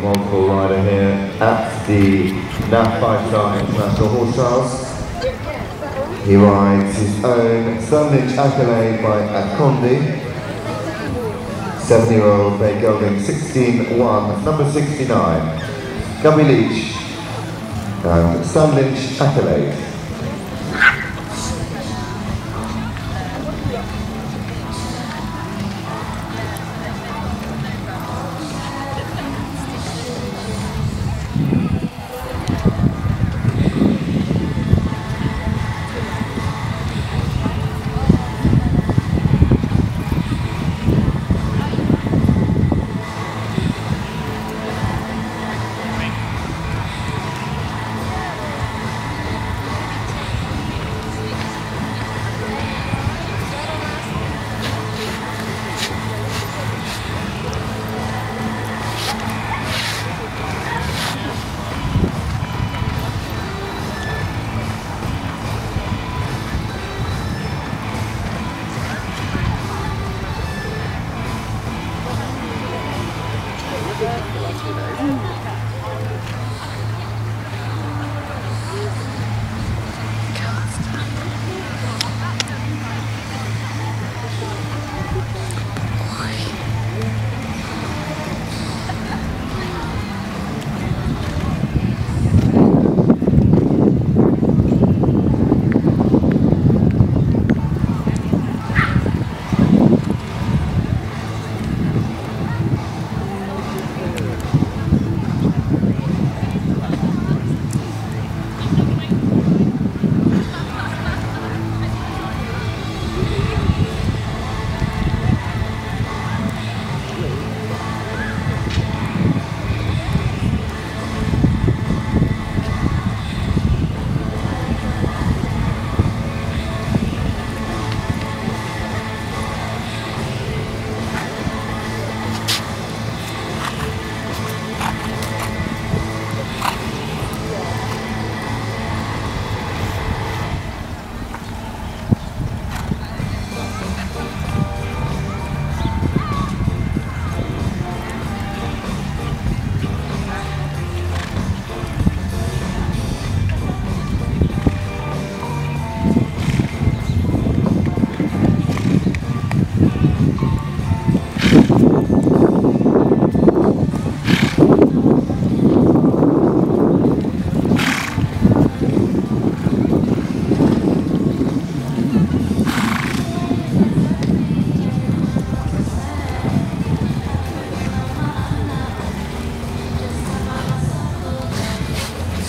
Multiple rider here at the NAF 5-star International Horse Trials. He rides his own Stunledge Accolade by Akondi. Seven-year-old Bay Gelding 16-1, number 69. Gubby Leech and Stunledge Accolade.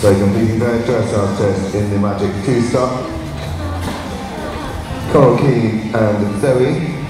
So completing their dressage test in the Magic 2 stop. Coral Key and Zoe